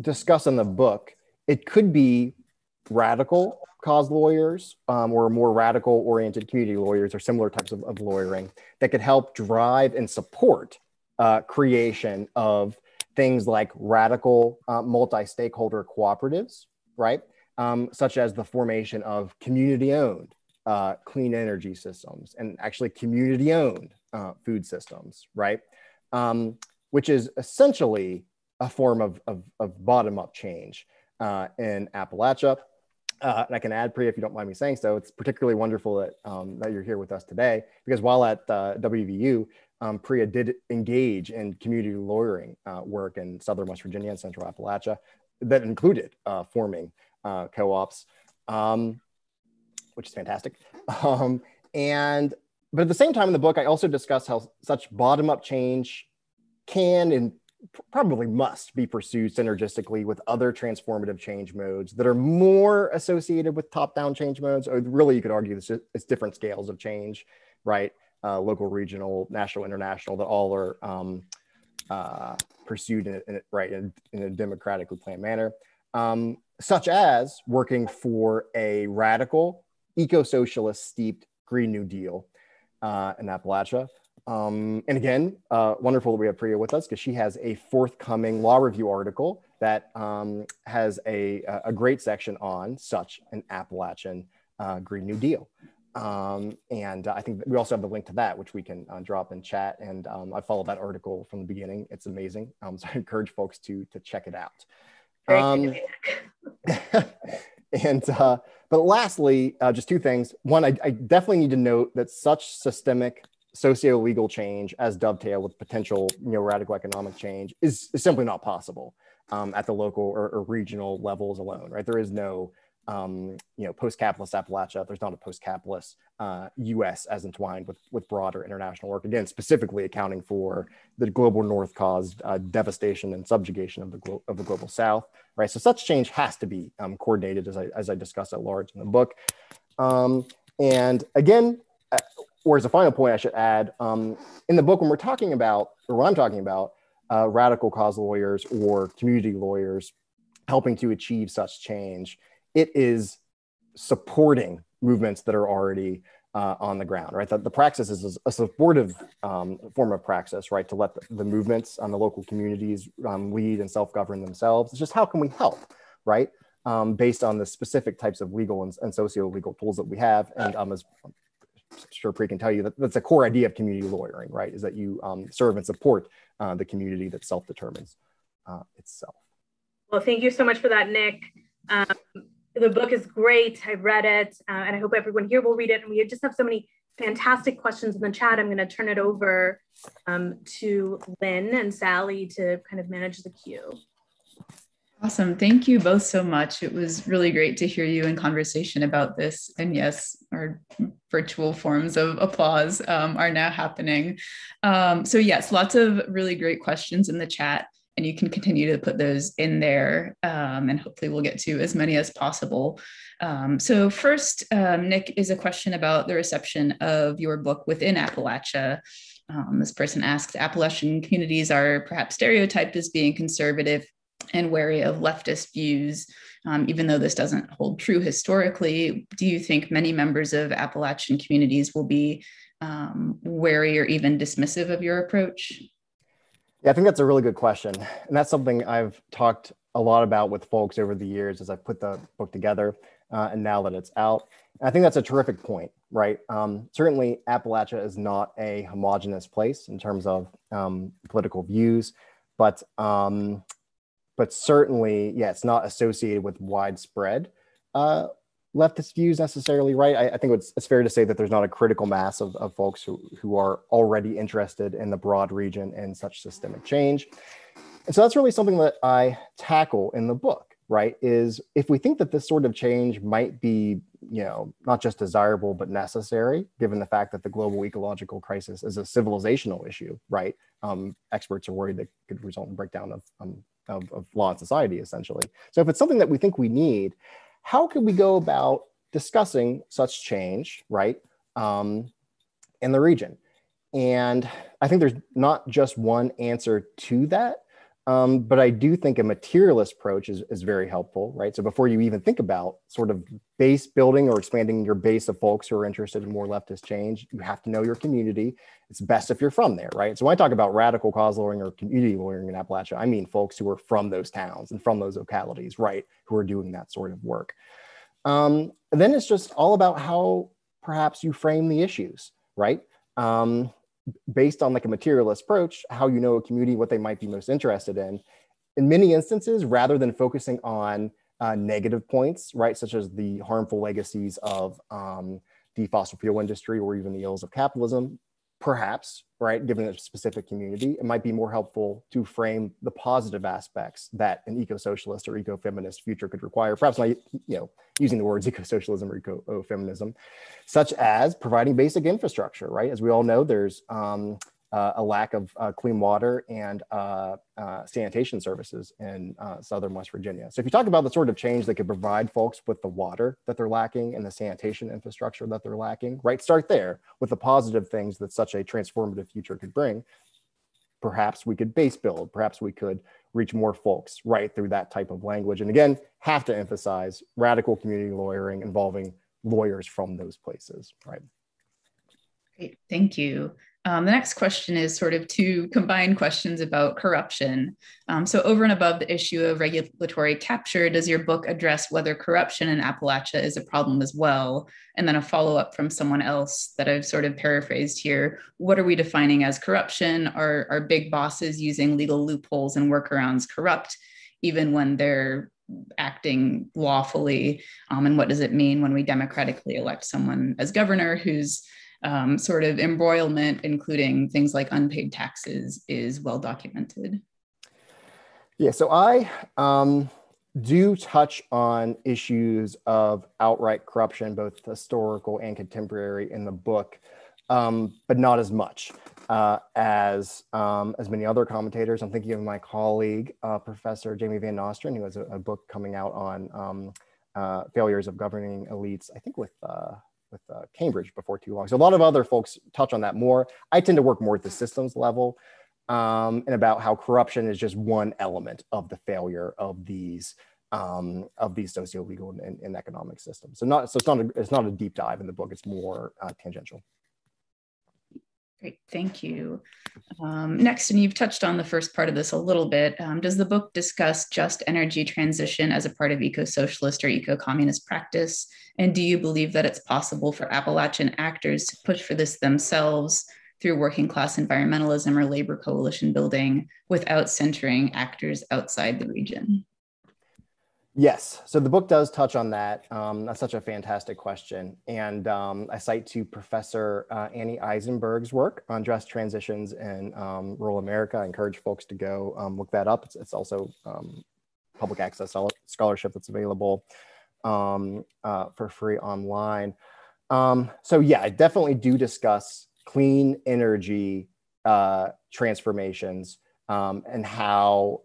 discuss in the book, it could be radical cause lawyers um, or more radical oriented community lawyers or similar types of, of lawyering that could help drive and support uh, creation of things like radical uh, multi-stakeholder cooperatives, right? Um, such as the formation of community-owned uh, clean energy systems and actually community-owned uh, food systems, right? Um, which is essentially a form of, of, of bottom-up change uh, in Appalachia. Uh, and I can add, Priya, if you don't mind me saying so, it's particularly wonderful that, um, that you're here with us today because while at uh, WVU, um, Priya did engage in community lawyering uh, work in Southern West Virginia and Central Appalachia that included uh, forming uh, co-ops, um, which is fantastic. [laughs] Um, and, but at the same time in the book, I also discuss how such bottom-up change can and probably must be pursued synergistically with other transformative change modes that are more associated with top-down change modes, or really you could argue this it's different scales of change, right? Uh, local, regional, national, international, that all are um, uh, pursued in, in, right in, in, a democratically planned manner, um, such as working for a radical, eco-socialist steeped Green New Deal uh, in Appalachia, um, and again, uh, wonderful that we have Priya with us because she has a forthcoming law review article that um, has a, a great section on such an Appalachian uh, Green New Deal. Um, and I think we also have the link to that, which we can uh, drop in chat. And um, I followed that article from the beginning. It's amazing. Um, [laughs] so I encourage folks to, to check it out. Um, [laughs] and uh, but lastly, uh, just two things. One, I, I, definitely need to note that such systemic socio-legal change as dovetail with potential you know, radical economic change is, is simply not possible um, at the local or, or, regional levels alone, right? There is no um, you know, post-capitalist Appalachia. There's not a post-capitalist uh, U.S. as entwined with, with broader international work. Again, specifically accounting for the global North caused uh, devastation and subjugation of the glo- of the global South, right? So such change has to be um, coordinated, as I as I discuss at large in the book. Um, and again, uh, or as a final point, I should add, um, in the book, when we're talking about, or when I'm talking about, uh, radical cause lawyers or community lawyers helping to achieve such change, it is supporting movements that are already uh, on the ground, right? The, the praxis is a supportive um, form of praxis, right? To let the, the movements on the local communities um, lead and self-govern themselves. It's just how can we help, right? Um, based on the specific types of legal and, and socio-legal tools that we have. And um, as sure Pri can tell you that that's a core idea of community lawyering, right? Is that you um, serve and support uh, the community that self-determines uh, itself. Well, thank you so much for that, Nick. Um, the book is great. I've read it, uh, and I hope everyone here will read it. And we just have so many fantastic questions in the chat. I'm going to turn it over um, to Lynn and Sally to kind of manage the queue. Awesome. Thank you both so much. It was really great to hear you in conversation about this. And yes, our virtual forms of applause um, are now happening. Um, so, yes, lots of really great questions in the chat, and you can continue to put those in there. Um, and hopefully, we'll get to as many as possible. Um, so, first, um, Nick, is a question about the reception of your book within Appalachia. Um, this person asks Appalachian communities are perhaps stereotyped as being conservative and wary of leftist views. Um, even though this doesn't hold true historically, do you think many members of Appalachian communities will be um, wary or even dismissive of your approach? Yeah, I think that's a really good question. And that's something I've talked a lot about with folks over the years as I put the book together uh, and now that it's out. And I think that's a terrific point, right? Um, certainly, Appalachia is not a homogenous place in terms of um, political views, but um, but certainly, yeah, it's not associated with widespread uh, leftist views necessarily, right? I, I think it's, it's, fair to say that there's not a critical mass of, of folks who, who are already interested in the broad region and such systemic change. And so that's really something that I tackle in the book, right? Is if we think that this sort of change might be, you know, not just desirable, but necessary, given the fact that the global ecological crisis is a civilizational issue, right? Um, experts are worried that could result in breakdown of, um, of, of law and society, essentially. So if it's something that we think we need, how can we go about discussing such change, right, um, in the region? And I think there's not just one answer to that. Um, but I do think a materialist approach is, is very helpful, right? So before you even think about sort of base building or expanding your base of folks who are interested in more leftist change, you have to know your community. It's best if you're from there, right? So when I talk about radical cause lawyering or community lawyering in Appalachia, I mean folks who are from those towns and from those localities, right? Who are doing that sort of work. Um, then it's just all about how perhaps you frame the issues, right? Um, based on like a materialist approach, how you know a community, what they might be most interested in. In many instances, rather than focusing on uh, negative points, right, such as the harmful legacies of um, the fossil fuel industry or even the ills of capitalism, perhaps, right, given a specific community, it might be more helpful to frame the positive aspects that an eco-socialist or eco-feminist future could require, perhaps not, you know, using the words [laughs] eco-socialism or eco-feminism, such as providing basic infrastructure, right? As we all know, there's um, a lack of uh, clean water and uh, uh sanitation services in uh, southern West Virginia. So if you talk about the sort of change that could provide folks with the water that they're lacking and the sanitation infrastructure that they're lacking, right? Start there with the positive things that such a transformative future could bring. Perhaps we could base build, perhaps we could reach more folks right through that type of language. And again, have to emphasize radical community lawyering involving lawyers from those places, right? Great, thank you. Um, the next question is sort of two combined questions about corruption. Um, so, over and above the issue of regulatory capture, does your book address whether corruption in Appalachia is a problem as well? And then a follow up from someone else that I've sort of paraphrased here. What are we defining as corruption? Are, are big bosses using legal loopholes and workarounds corrupt, even when they're acting lawfully? Um, and what does it mean when we democratically elect someone as governor who's um, sort of embroilment, including things like unpaid taxes, is well documented. Yeah, so I um, do touch on issues of outright corruption, both historical and contemporary, in the book, um, but not as much uh, as um, as many other commentators. I'm thinking of my colleague, uh, Professor Jamie Van Nostrand, who has a, a book coming out on um, uh, failures of governing elites. I think with uh, with uh, Cambridge before too long. So a lot of other folks touch on that more. I tend to work more at the systems level um, and about how corruption is just one element of the failure of these um, of these socio-legal and, and, economic systems. So not so it's not a, it's not a deep dive in the book. It's more uh, tangential. Great, thank you. Um, next, and you've touched on the first part of this a little bit, um, does the book discuss just energy transition as a part of eco-socialist or eco-communist practice? And do you believe that it's possible for Appalachian actors to push for this themselves through working class environmentalism or labor coalition building without centering actors outside the region? Yes, so the book does touch on that. Um, that's such a fantastic question. And um, I cite to Professor uh, Annie Eisenberg's work on just transitions in um, rural America. I encourage folks to go um, look that up. It's, it's also um, public access scholarship that's available um, uh, for free online. so yeah, I definitely do discuss clean energy uh, transformations and how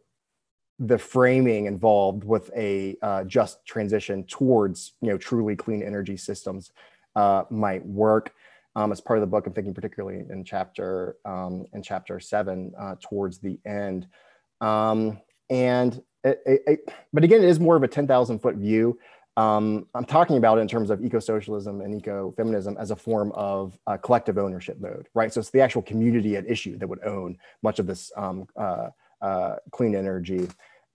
the framing involved with a uh, just transition towards you know truly clean energy systems uh, might work. Um, as part of the book, I'm thinking particularly in chapter um, in chapter seven uh, towards the end, um, and it, it, it, but again, it is more of a 10,000 foot view. Um, I'm talking about it in terms of eco-socialism and eco-feminism as a form of uh, collective ownership mode, right? So it's the actual community at issue that would own much of this um, uh, uh, clean energy.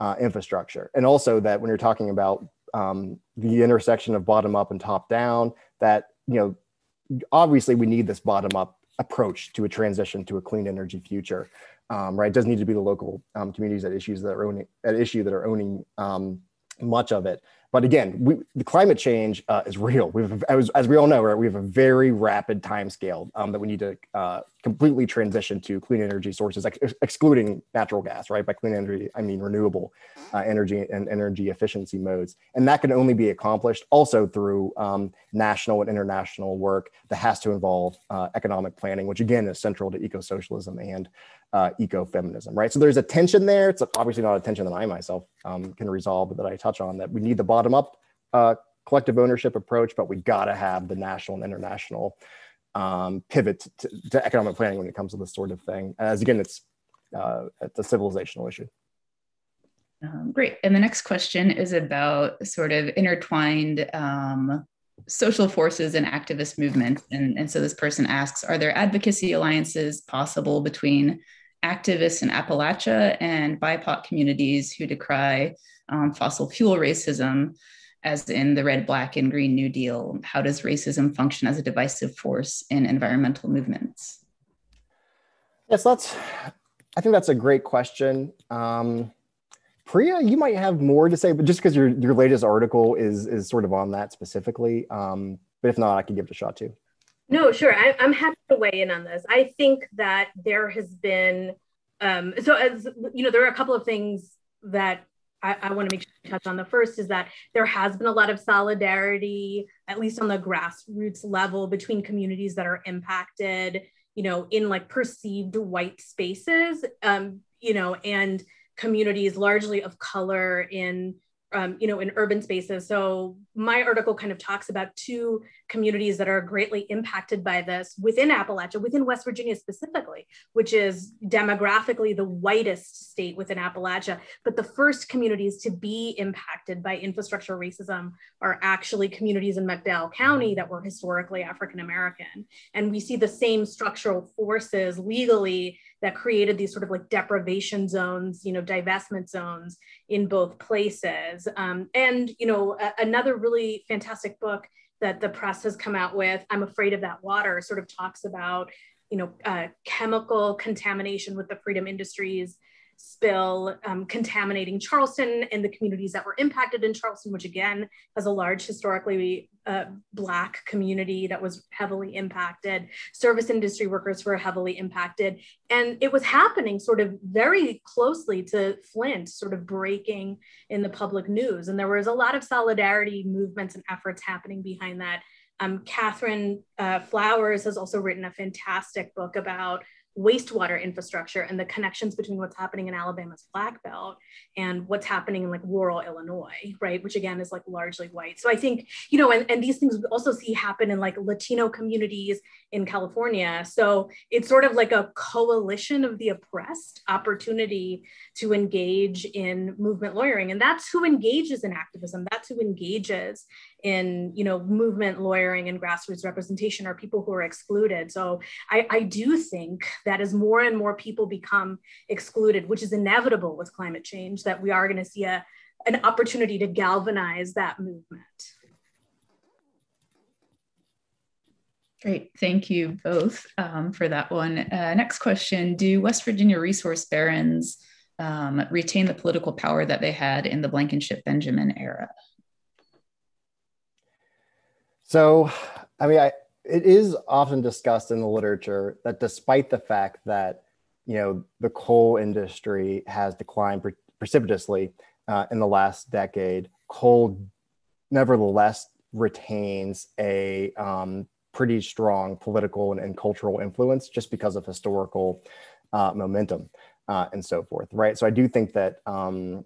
uh, infrastructure. And also that when you're talking about um, the intersection of bottom up and top down, that, you know, obviously we need this bottom up approach to a transition to a clean energy future. Um, right, it doesn't need to be the local um, communities at issues that are owning at issue that are owning um, much of it. But again, we, the climate change uh, is real. We've, as, as, we all know, right, we have a very rapid time scale um, that we need to uh, completely transition to clean energy sources, ex excluding natural gas, right? By clean energy, I mean renewable uh, energy and energy efficiency modes. And that can only be accomplished also through um, national and international work that has to involve uh, economic planning, which again is central to eco-socialism and uh, ecofeminism, right? So there's a tension there. It's obviously not a tension that I myself um, can resolve, but that I touch on that we need the bottom up uh, collective ownership approach, but we got to have the national and international um, pivot to, to, economic planning when it comes to this sort of thing. As again, it's uh, it's a civilizational issue. Um, great. And the next question is about sort of intertwined um, social forces and activist movements. And, and so this person asks Are there advocacy alliances possible between activists in Appalachia and BIPOC communities who decry um, fossil fuel racism, as in the Red, Black, and Green New Deal? How does racism function as a divisive force in environmental movements? Yes, that's. I think that's a great question. Um, Priya, you might have more to say, but just because your your latest article is is sort of on that specifically. Um, but if not, I can give it a shot too. No, sure. I, am happy to weigh in on this. I think that there has been, um, so as you know, there are a couple of things that I, I want to make sure to touch on. The first is that there has been a lot of solidarity, at least on the grassroots level, between communities that are impacted, you know, in like perceived white spaces, um, you know, and communities largely of color in um, you know, in urban spaces. So my article kind of talks about two communities that are greatly impacted by this within Appalachia, within West Virginia specifically, which is demographically the whitest state within Appalachia. But the first communities to be impacted by infrastructure racism are actually communities in McDowell County that were historically African American. And we see the same structural forces legally that created these sort of like deprivation zones, you know, divestment zones in both places. Um, and, you know, a- another really fantastic book that the press has come out with, I'm Afraid of That Water, sort of talks about, you know, uh, chemical contamination with the freedom industries spill um, contaminating Charleston and the communities that were impacted in Charleston, which again has a large historically uh, Black community that was heavily impacted. Service industry workers were heavily impacted. And it was happening sort of very closely to Flint, sort of breaking in the public news. And there was a lot of solidarity movements and efforts happening behind that. Um, Catherine uh, Flowers has also written a fantastic book about wastewater infrastructure and the connections between what's happening in Alabama's Black Belt and what's happening in like rural Illinois, right? Which again is like largely white. So I think, you know, and, and these things we also see happen in like Latino communities in California. So it's sort of like a coalition of the oppressed opportunity to engage in movement lawyering. And that's who engages in activism. That's who engages in you know movement lawyering and grassroots representation are people who are excluded so I, I do think that as more and more people become excluded which is inevitable with climate change that we are going to see a, an opportunity to galvanize that movement Great, thank you both um, for that one. Uh, next question Do West Virginia resource barons um, retain the political power that they had in the Blankenship Benjamin era? So, I mean, I, it is often discussed in the literature that despite the fact that you know the coal industry has declined pre- precipitously uh, in the last decade, coal nevertheless retains a um, pretty strong political and, and, cultural influence just because of historical uh, momentum uh, and so forth, right? So I do think that um,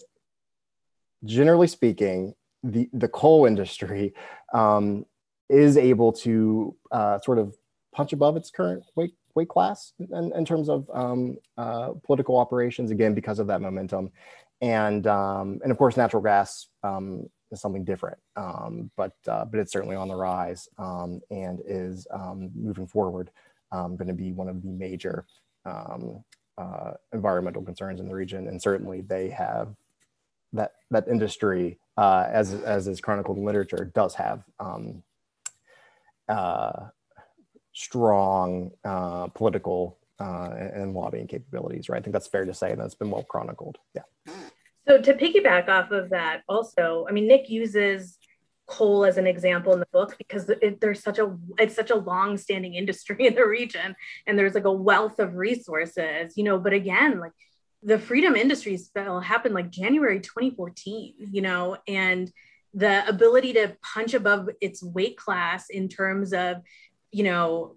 generally speaking, the the coal industry um, is able to uh, sort of punch above its current weight weight class in, in terms of um, uh, political operations again because of that momentum. And um, and of course natural gas um, is something different. Um, but uh, but it's certainly on the rise um, and is um, moving forward going to be one of the major uh, environmental concerns in the region. And certainly they have that that industry, uh, as as is chronicled in literature, does have uh, strong uh, political uh, and lobbying capabilities. Right, I think that's fair to say, and that's been well chronicled. Yeah. So to piggyback off of that, also, I mean, Nick uses coal as an example in the book because it, there's such a it's such a long-standing industry [laughs] in the region, and there's like a wealth of resources, you know. But again, like the freedom industry spill happened like January 2014, you know, and the ability to punch above its weight class in terms of you know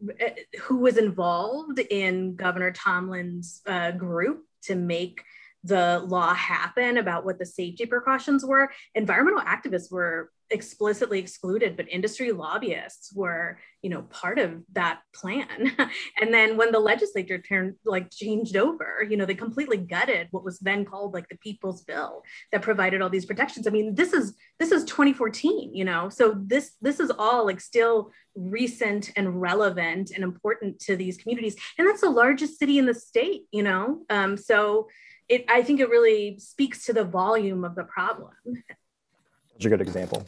who was involved in governor Tomblin's uh, group to make the law happen about what the safety precautions were. Environmental activists were explicitly excluded but industry lobbyists were you know part of that plan. [laughs] And then when the legislature turned like changed over you know they completely gutted what was then called like the people's bill that provided all these protections. I mean this is this is 2014 you know? So this this is all like still recent and relevant and important to these communities. And that's the largest city in the state you know? Um, so it i think it really speaks to the volume of the problem. That's a good example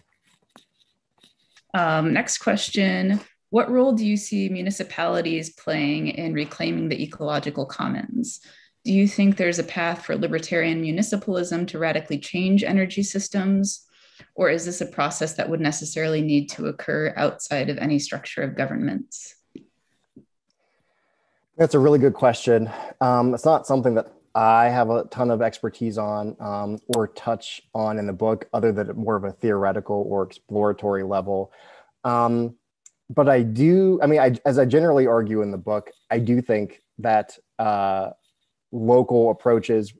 um, next question. What role do you see municipalities playing in reclaiming the ecological commons? Do you think there's a path for libertarian municipalism to radically change energy systems? Or is this a process that would necessarily need to occur outside of any structure of governments? That's a really good question. Um, it's not something that I have a ton of expertise on um, or touch on in the book, other than more of a theoretical or exploratory level. Um, but I do, I mean, I, as I generally argue in the book, I do think that uh, local approaches,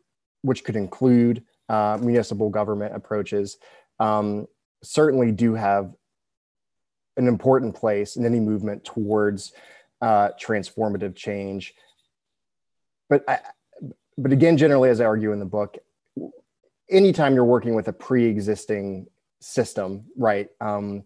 which could include uh, municipal government approaches, um, certainly do have an important place in any movement towards uh, transformative change. But I, but again, generally, as I argue in the book, anytime you're working with a pre-existing system, right, um,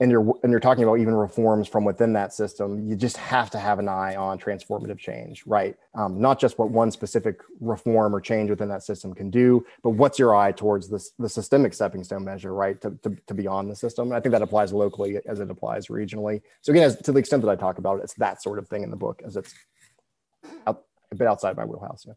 and you're and you're talking about even reforms from within that system, you just have to have an eye on transformative change, right? Um, not just what one specific reform or change within that system can do, but what's your eye towards this the systemic stepping stone measure, right, to, to, to beyond the system. And I think that applies locally as it applies regionally. So again, as, to the extent that I talk about it, it's that sort of thing in the book, as it's a bit outside my wheelhouse. Yeah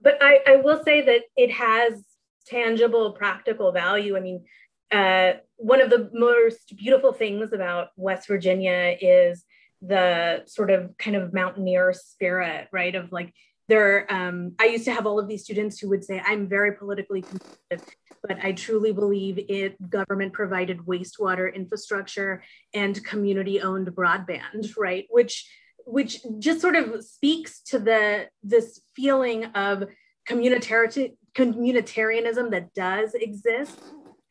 but I, I will say that it has tangible, practical value. I mean, uh, one of the most beautiful things about West Virginia is the sort of kind of mountaineer spirit, right? Of like, there, um, I used to have all of these students who would say, I'm very politically conservative, but I truly believe it government provided wastewater infrastructure and community owned broadband, right? Which which just sort of speaks to the this feeling of communitarianism that does exist.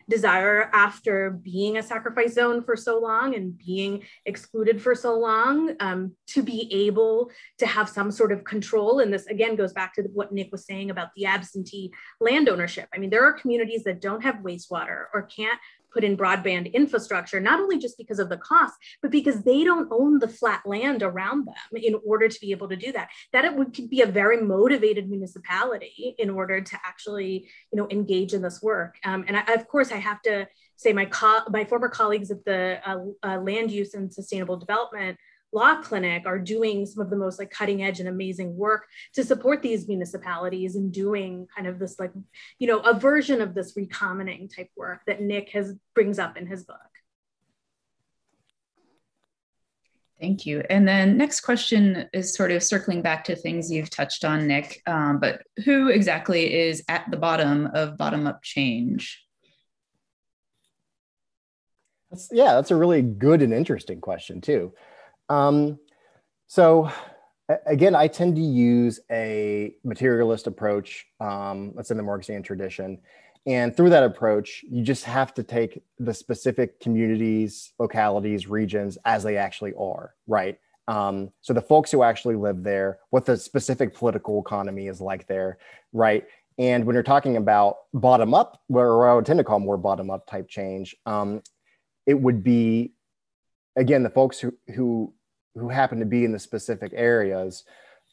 Desire after being a sacrifice zone for so long and being excluded for so long um, to be able to have some sort of control. And this again goes back to what nick was saying about the absentee land ownership. I mean there are communities that don't have wastewater or can't put in broadband infrastructure, not only just because of the cost, but because they don't own the flat land around them in order to be able to do that. That it would be a very motivated municipality in order to actually, you know, engage in this work. Um, and I, of course, I have to say my co- my former colleagues at the uh, uh, Land Use and Sustainable Development law clinic are doing some of the most like cutting edge and amazing work to support these municipalities and doing kind of this like you know a version of this recommoning type work that nick has brings up in his book Thank you. And then next question is sort of circling back to things you've touched on, Nick. Um, but who exactly is at the bottom of bottom up change? That's, yeah, that's a really good and interesting question too. Um, so again, I tend to use a materialist approach. Um, that's in the Marxian tradition. And through that approach, you just have to take the specific communities, localities, regions as they actually are, right? Um, so the folks who actually live there, what the specific political economy is like there, right? And when you're talking about bottom up, where I would tend to call more bottom up type change, um, it would be, again, the folks who, who who happen to be in the specific areas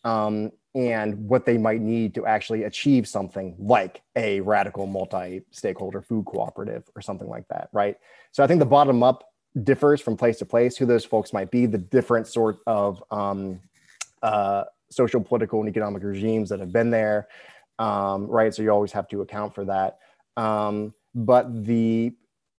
um, and what they might need to actually achieve something like a radical multi-stakeholder food cooperative or something like that, right? So I think the bottom up differs from place to place, who those folks might be, the different sort of um, uh, social, political, and economic regimes that have been there, um, right? So you always have to account for that. Um, but the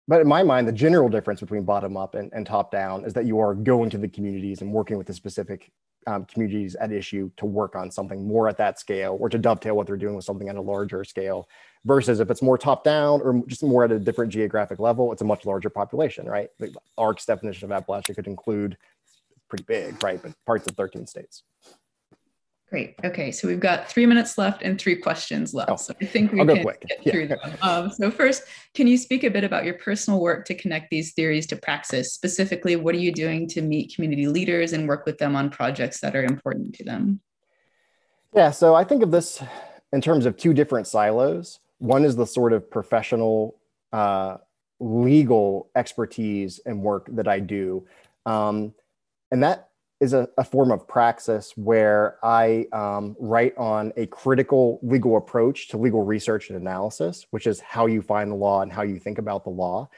but in my mind, the general difference between bottom up and, and top down is that you are going to the communities and working with the specific um, communities at issue to work on something more at that scale or to dovetail what they're doing with something at a larger scale versus if it's more top down or just more at a different geographic level it's a much larger population right? The ARC's definition of appalachia could include pretty big right? But parts of 13 states Great. Okay, so we've got three minutes left and three questions left. Oh, so I think we I'll can get Yeah. through them. Um, so first, can you speak a bit about your personal work to connect these theories to praxis? Specifically, what are you doing to meet community leaders and work with them on projects that are important to them? Yeah, so I think of this in terms of two different silos. One is the sort of professional uh, legal expertise and work that I do. Um, and that is a, a, form of praxis where I um, write on a critical legal approach to legal research and analysis, which is how you find the law and how you think about the law.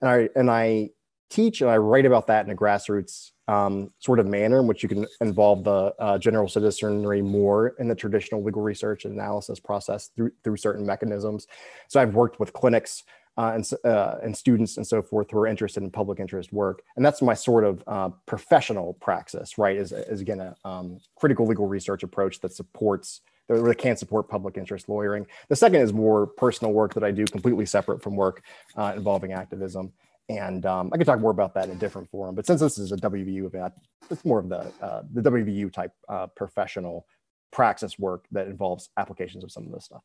And I, and I teach and I write about that in a grassroots um, sort of manner in which you can involve the uh, general citizenry more in the traditional legal research and analysis process through, through certain mechanisms. So I've worked with clinics uh, and, uh, and students and so forth who are interested in public interest work. And that's my sort of uh, professional praxis, right? Is, is again a um, critical legal research approach that supports, that really can support public interest lawyering. The second is more personal work that I do completely separate from work uh, involving activism. And um, I could talk more about that in a different forum, but since this is a WVU event, it's more of the, uh, the WVU type uh, professional praxis work that involves applications of some of this stuff.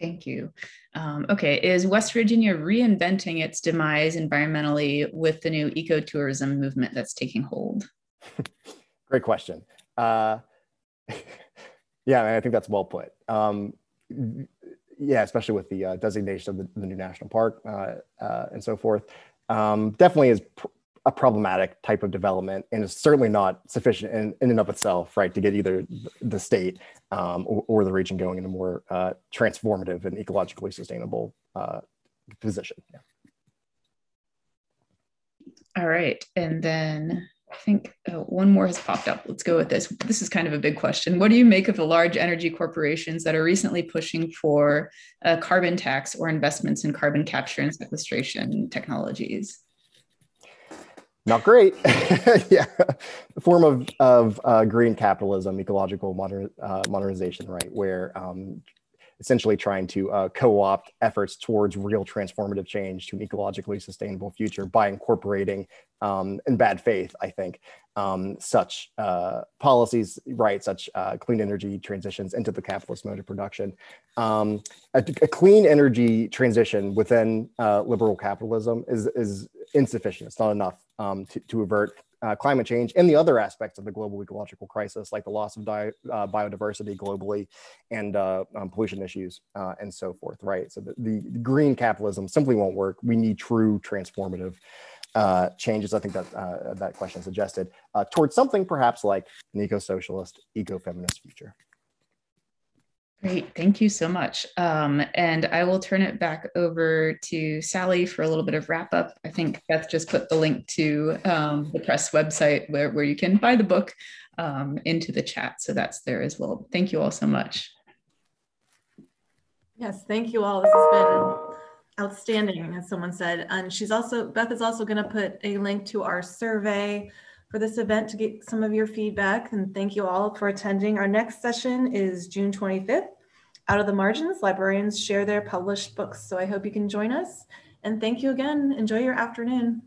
Thank you. Um, okay, is West Virginia reinventing its demise environmentally with the new ecotourism movement that's taking hold? [laughs] Great question. Uh, [laughs] yeah, I think that's well put. Um, yeah, especially with the uh, designation of the, the, new national park uh, uh and so forth. Um, definitely is pr- a problematic type of development and is certainly not sufficient in, in and of itself, right, to get either the state um, or, or, the region going in a more uh, transformative and ecologically sustainable uh, position. Yeah. All right. And then I think uh, one more has popped up. Let's go with this. This is kind of a big question. What do you make of the large energy corporations that are recently pushing for a carbon tax or investments in carbon capture and sequestration technologies? Not great. [laughs] yeah, form of of uh, green capitalism, ecological modern, uh, modernization, right? Where um, essentially trying to uh, co-opt efforts towards real transformative change to an ecologically sustainable future by incorporating, um, in bad faith, I think, um, such uh, policies, right, such uh, clean energy transitions into the capitalist mode of production. Um, a, a, clean energy transition within uh, liberal capitalism is, is insufficient. It's not enough um, to, to avert uh, climate change and the other aspects of the global ecological crisis, like the loss of di- uh, biodiversity globally and uh, um, pollution issues uh, and so forth, right? So the, the, green capitalism simply won't work. We need true transformative uh, changes. I think that uh, that question suggested uh, towards something perhaps like an eco-socialist, eco-feminist future. Great, thank you so much. Um, and I will turn it back over to Sally for a little bit of wrap up. I think Beth just put the link to um, the press website where, where you can buy the book um, into the chat. So that's there as well. Thank you all so much. Yes, thank you all. This has been outstanding, as someone said. And she's also, Beth is also gonna put a link to our survey for this event to get some of your feedback. And thank you all for attending. Our next session is June 25th. Out of the margins, librarians share their published books. So I hope you can join us. And thank you again. Enjoy your afternoon.